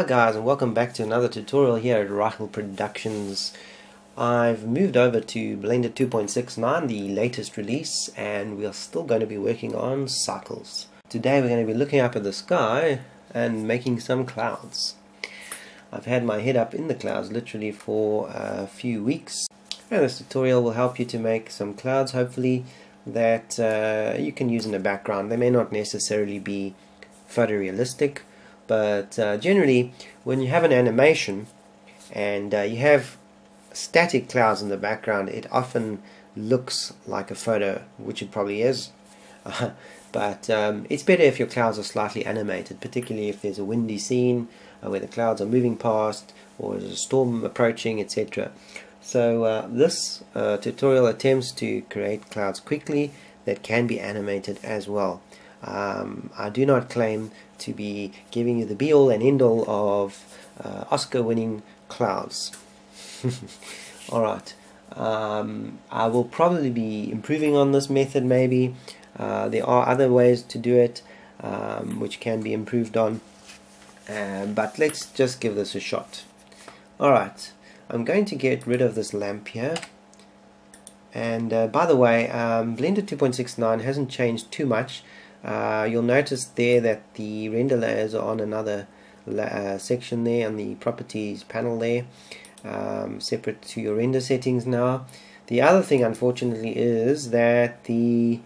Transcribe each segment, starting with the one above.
Hi guys and welcome back to another tutorial here at Reichel Productions. I've moved over to Blender 2.69, the latest release, and we're still going to be working on cycles. Today we're going to be looking up at the sky and making some clouds. I've had my head up in the clouds literally for a few weeks and this tutorial will help you to make some clouds hopefully that uh, you can use in the background. They may not necessarily be photorealistic but uh, generally when you have an animation and uh, you have static clouds in the background it often looks like a photo which it probably is. But um, it's better if your clouds are slightly animated particularly if there's a windy scene uh, where the clouds are moving past or there's a storm approaching etc so uh, this uh, tutorial attempts to create clouds quickly that can be animated as well um, I do not claim to be giving you the be all and end all of uh, Oscar winning clouds. Alright, um, I will probably be improving on this method maybe. Uh, there are other ways to do it um, which can be improved on. Uh, but let's just give this a shot. Alright, I'm going to get rid of this lamp here. And uh, by the way, um, Blender 2.69 hasn't changed too much. Uh, you'll notice there that the render layers are on another uh, section there on the properties panel there um, separate to your render settings now. The other thing unfortunately is that the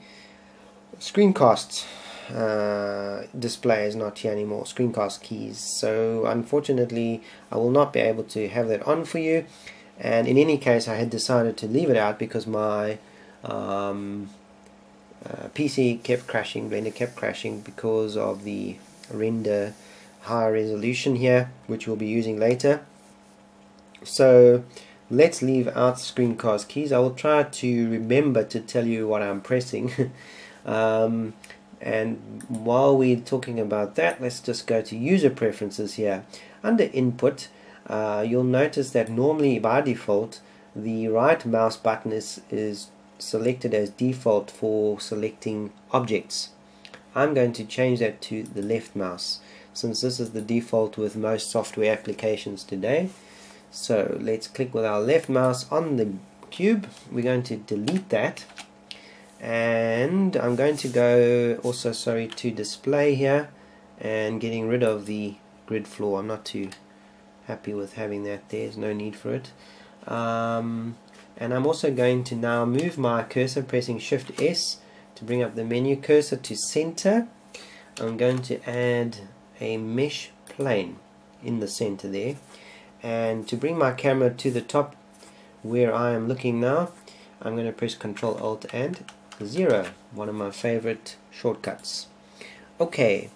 screencast uh, display is not here anymore screencast keys. So unfortunately I will not be able to have that on for you. And in any case I had decided to leave it out because my um, uh, PC kept crashing, Blender kept crashing because of the render higher resolution here, which we'll be using later. So let's leave out screencast keys. I will try to remember to tell you what I'm pressing. um, and while we're talking about that, let's just go to user preferences here. Under input, uh, you'll notice that normally by default, the right mouse button is, is selected as default for selecting objects. I'm going to change that to the left mouse since this is the default with most software applications today. So let's click with our left mouse on the cube. We're going to delete that and I'm going to go also sorry to display here and getting rid of the grid floor. I'm not too happy with having that. There's no need for it. Um, and I'm also going to now move my cursor pressing shift S to bring up the menu cursor to center. I'm going to add a mesh plane in the center there. And to bring my camera to the top where I am looking now I'm going to press Control Alt and 0 one of my favorite shortcuts. Okay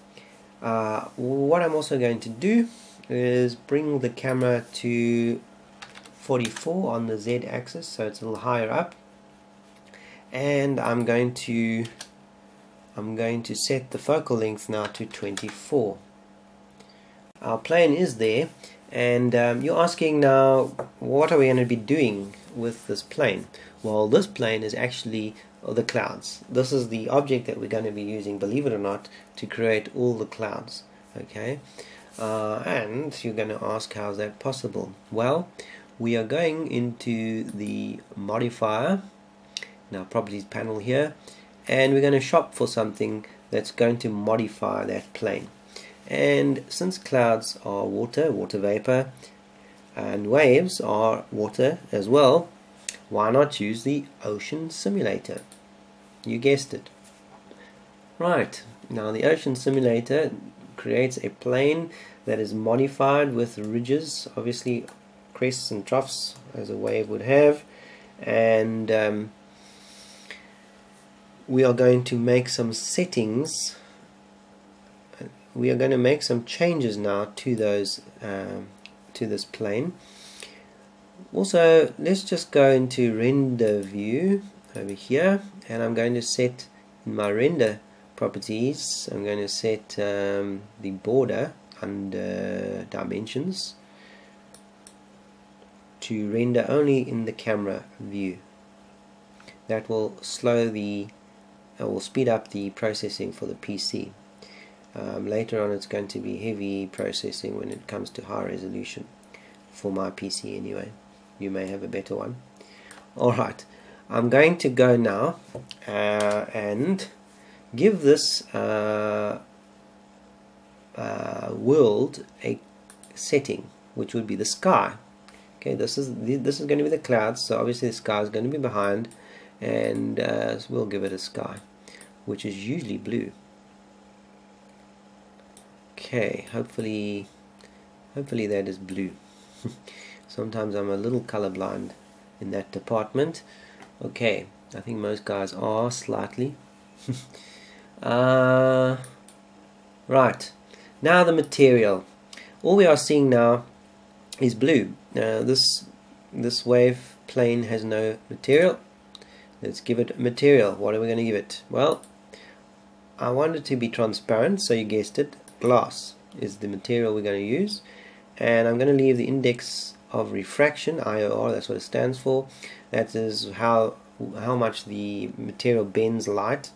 uh, what I'm also going to do is bring the camera to 44 on the Z axis so it's a little higher up. And I'm going to I'm going to set the focal length now to 24 our plane is there and um, you're asking now what are we going to be doing with this plane? Well this plane is actually the clouds. This is the object that we're going to be using believe it or not to create all the clouds okay? Uh, and you're going to ask how is that possible? Well we are going into the modifier. Now properties panel here. And we're going to shop for something that's going to modify that plane. And since clouds are water, water vapor and waves are water as well why not use the ocean simulator? You guessed it. Right. Now the ocean simulator creates a plane that is modified with ridges obviously crests and troughs as a wave would have. And um, we are going to make some settings. We are going to make some changes now to those um, to this plane. Also let's just go into render view over here. And I'm going to set in my render properties I'm going to set um, the border under dimensions to render only in the camera view. That will slow the, uh, will speed up the processing for the PC. um, later on it's going to be heavy processing when it comes to high resolution for my PC anyway you may have a better one alright I'm going to go now uh, and give this uh, uh, world a setting which would be the sky okay this is this is going to be the clouds so obviously the sky is going to be behind and uh, we'll give it a sky which is usually blue. Okay hopefully hopefully that is blue. Sometimes I'm a little colorblind in that department. Okay I think most guys are slightly. Uh, right. Now the material. All we are seeing now is blue. Now this this wave plane has no material. Let's give it material. What are we going to give it? Well I want it to be transparent so you guessed it. Glass is the material we're going to use. And I'm going to leave the index of refraction IOR that's what it stands for. That is how how much the material bends light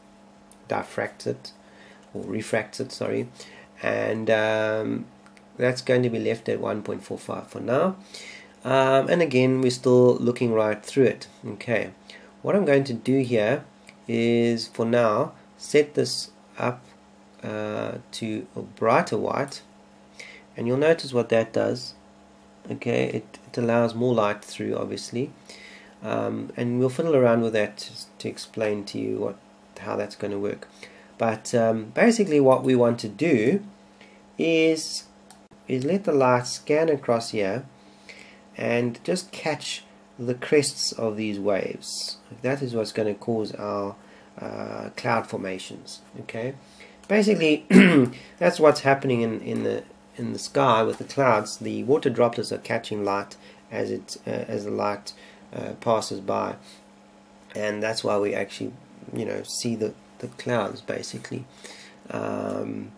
diffracts it or refracts it sorry. And um, that's going to be left at 1.45 for now. Um, and again we're still looking right through it. Okay. What I'm going to do here is for now set this up uh, to a brighter white. And you'll notice what that does. Okay. It, it allows more light through obviously. Um, and we'll fiddle around with that to explain to you what how that's going to work. But um, basically what we want to do is is let the light scan across here and just catch the crests of these waves. That is what's going to cause our uh, cloud formations okay? Basically that's what's happening in, in the in the sky with the clouds. The water droplets are catching light as it uh, as the light uh, passes by. And that's why we actually you know see the, the clouds basically. Um,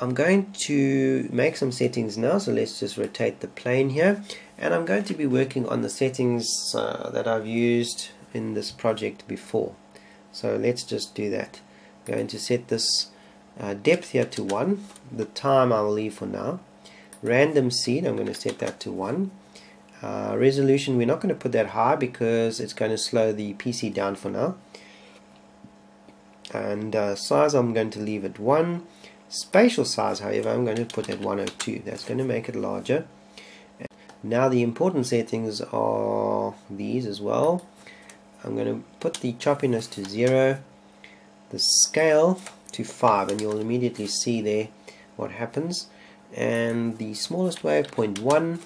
I'm going to make some settings now so let's just rotate the plane here. And I'm going to be working on the settings uh, that I've used in this project before. So let's just do that. I'm going to set this uh, depth here to 1 the time I'll leave for now. Random seed I'm going to set that to 1 uh, resolution we're not going to put that high because it's going to slow the PC down for now. And uh, size I'm going to leave at 1 spatial size however I'm going to put at 102 that's going to make it larger. Now the important settings are these as well. I'm going to put the choppiness to 0 the scale to 5 and you'll immediately see there what happens. And the smallest wave 0.1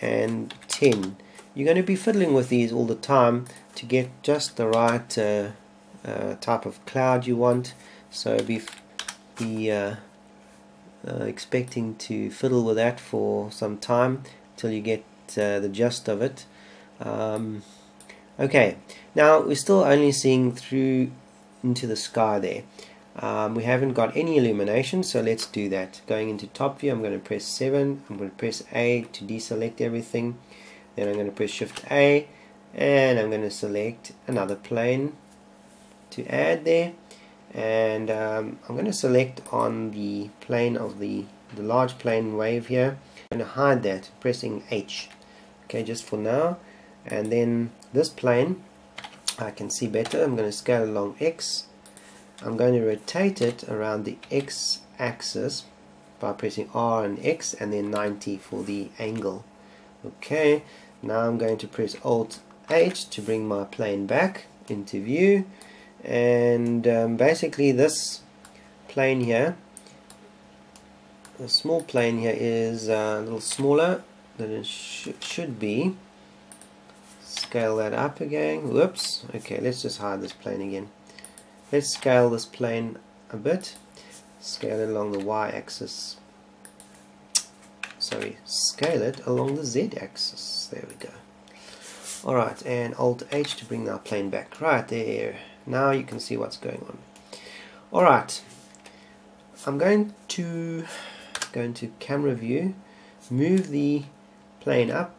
and 10 you're going to be fiddling with these all the time to get just the right uh, uh, type of cloud you want. So be, be uh, uh, expecting to fiddle with that for some time till you get uh, the gist of it. Um, okay. Now we're still only seeing through into the sky there. Um, we haven't got any illumination so let's do that. Going into top view I'm going to press 7 I'm going to press A to deselect everything. Then I'm going to press shift A and I'm going to select another plane to add there and um, I'm going to select on the plane of the the large plane wave here. To hide that pressing H. Okay just for now. And then this plane I can see better. I'm going to scale along X. I'm going to rotate it around the X axis by pressing R and X and then 90 for the angle. Okay now I'm going to press Alt H to bring my plane back into view and um, basically this plane here the small plane here is uh, a little smaller than it sh should be. Scale that up again. Whoops. Okay let's just hide this plane again. Let's scale this plane a bit. Scale it along the y-axis. Sorry scale it along the z-axis. There we go. Alright and alt H to bring our plane back. Right there now you can see what's going on. Alright I'm going to go into camera view move the plane up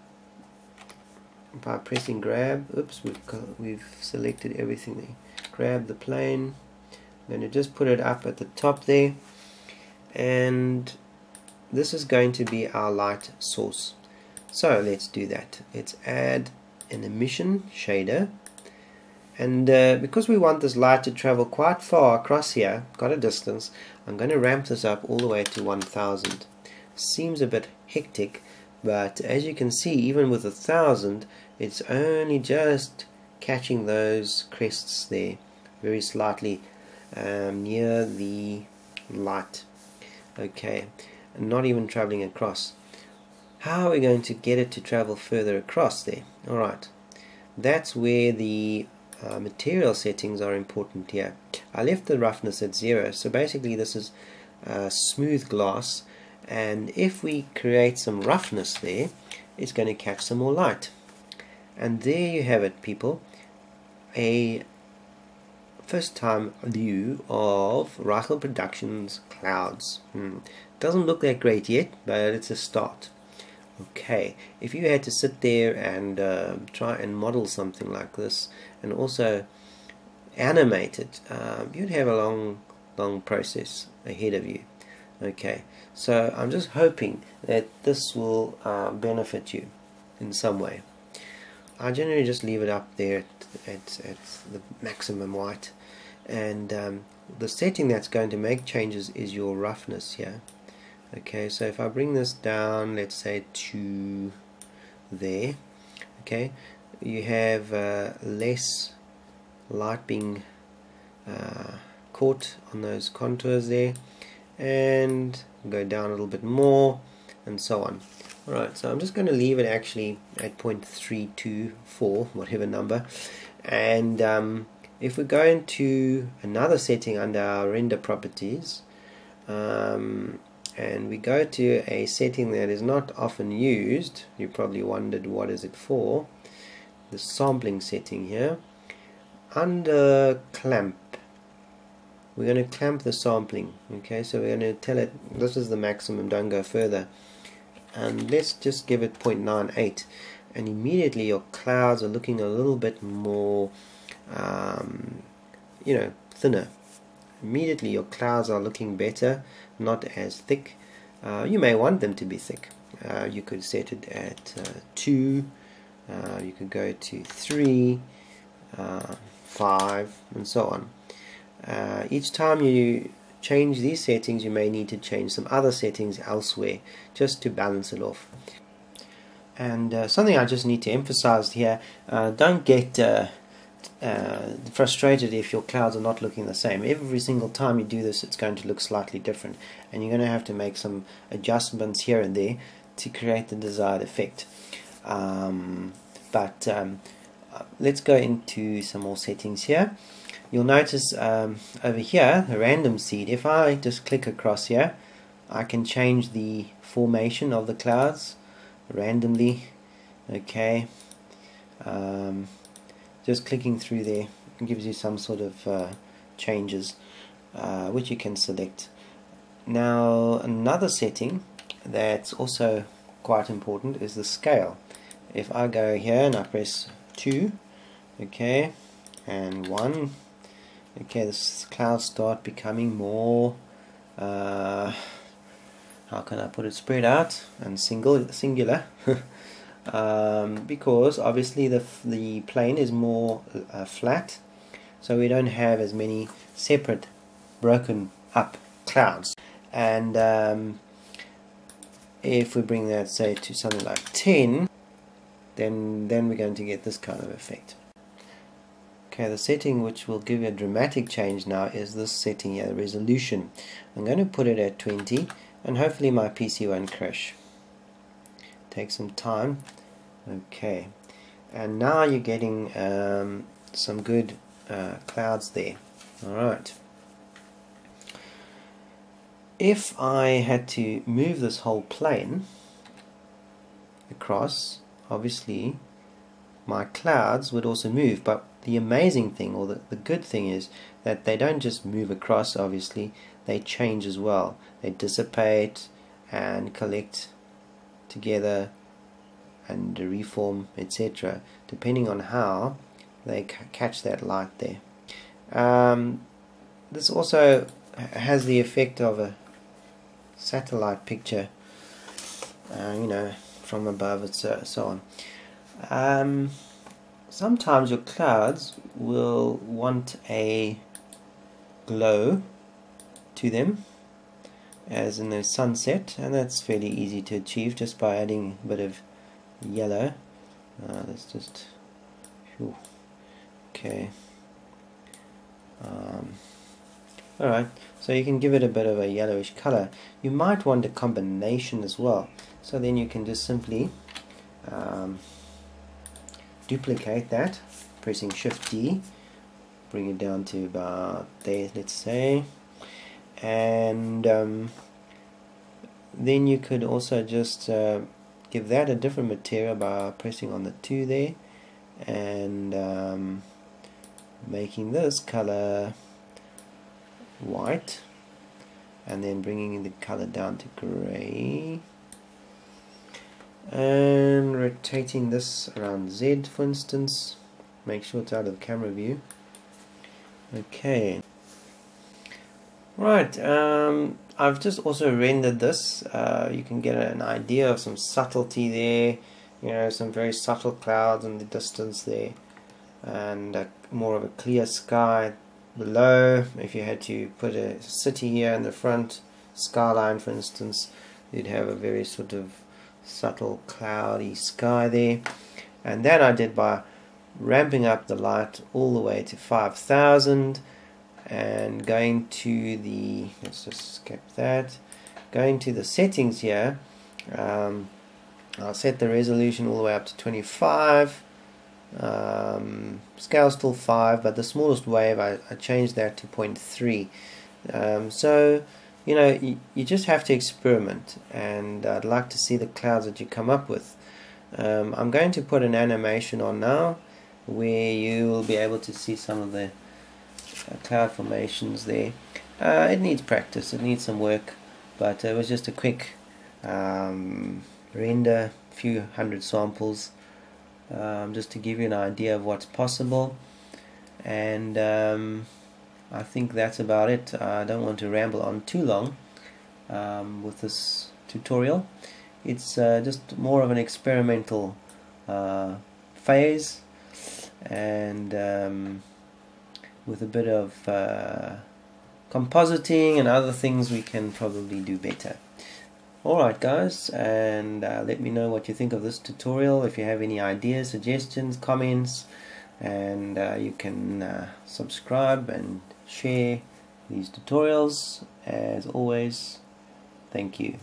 by pressing grab. Oops we've, we've selected everything there. Grab the plane. I'm going to just put it up at the top there. And this is going to be our light source. So let's do that. Let's add an emission shader and uh, because we want this light to travel quite far across here quite a distance I'm going to ramp this up all the way to 1000 seems a bit hectic but as you can see even with a thousand it's only just catching those crests there very slightly um, near the light. Okay not even traveling across. How are we going to get it to travel further across there? Alright that's where the uh, material settings are important here I left the roughness at zero so basically this is uh, smooth glass and if we create some roughness there it's going to catch some more light and there you have it people a first time view of Reichel Productions clouds. Hmm. Doesn't look that great yet, but it's a start. Okay, if you had to sit there and uh, try and model something like this and also animate it, uh, you'd have a long, long process ahead of you. Okay, so I'm just hoping that this will uh, benefit you in some way. I generally just leave it up there at, at, the maximum white and um, the setting that's going to make changes is your roughness here okay so if I bring this down let's say to there okay you have uh, less light being uh, caught on those contours there and go down a little bit more and so on. Alright so I'm just going to leave it actually at 0.324 whatever number and um, if we go into another setting under our render properties um, and we go to a setting that is not often used. You probably wondered what is it for. The sampling setting here. Under clamp. We're going to clamp the sampling okay? So we're going to tell it this is the maximum don't go further. And let's just give it 0.98 and immediately your clouds are looking a little bit more um, you know, thinner. Immediately your clouds are looking better, not as thick. Uh, you may want them to be thick. Uh, you could set it at uh, 2, uh, you could go to 3, uh, 5, and so on. Uh, each time you change these settings, you may need to change some other settings elsewhere just to balance it off. And something I just need to emphasize here, don't get uh, frustrated if your clouds are not looking the same. Every single time you do this, it's going to look slightly different, and you're going to have to make some adjustments here and there to create the desired effect. Um, but um, uh, let's go into some more settings here. You'll notice um, over here, the random seed, if I just click across here, I can change the formation of the clouds randomly. Okay. Um, just clicking through there gives you some sort of uh, changes uh, which you can select. Now another setting that's also quite important is the scale. If I go here and I press 2 okay and 1 okay the clouds start becoming more uh, how can I put it spread out and single singular um, because obviously the, the plane is more uh, flat so we don't have as many separate broken up clouds. And um, if we bring that say to something like 10 then then we're going to get this kind of effect. Okay the setting which will give you a dramatic change now is this setting here the resolution. I'm going to put it at 20 and hopefully my PC won't crash take some time. Okay. And now you're getting um, some good uh, clouds there. Alright. If I had to move this whole plane across obviously my clouds would also move but the amazing thing or the, the good thing is that they don't just move across obviously they change as well. They dissipate and collect together and reform etc depending on how they catch that light there. Um, this also has the effect of a satellite picture uh, you know from above and so, so on. Um, sometimes your clouds will want a glow to them as in the sunset and that's fairly easy to achieve just by adding a bit of yellow. Uh, let's just whew, okay. Um, alright so you can give it a bit of a yellowish color. You might want a combination as well. So then you can just simply um, duplicate that pressing shift D bring it down to about there let's say and um, then you could also just uh, give that a different material by pressing on the 2 there. And um, making this color white. And then bringing the color down to gray. And rotating this around Z for instance. Make sure it's out of camera view. Okay right um, I've just also rendered this. Uh, you can get an idea of some subtlety there you know some very subtle clouds in the distance there and a, more of a clear sky below. If you had to put a city here in the front skyline for instance you'd have a very sort of subtle cloudy sky there. And that I did by ramping up the light all the way to 5000 and going to the let's just skip that. Going to the settings here um, I'll set the resolution all the way up to 25 um, scale still 5 but the smallest wave I, I changed that to 0.3 um, so you know, you, you just have to experiment, and I'd like to see the clouds that you come up with. Um, I'm going to put an animation on now where you will be able to see some of the cloud formations there. Uh, it needs practice, it needs some work, but it was just a quick um, render, a few hundred samples, um, just to give you an idea of what's possible. And um, I think that's about it. I don't want to ramble on too long um, with this tutorial. It's uh, just more of an experimental uh, phase and um, with a bit of uh, compositing and other things we can probably do better. Alright guys, and uh, let me know what you think of this tutorial. If you have any ideas, suggestions, comments, and uh, you can uh, subscribe and share these tutorials as always thank you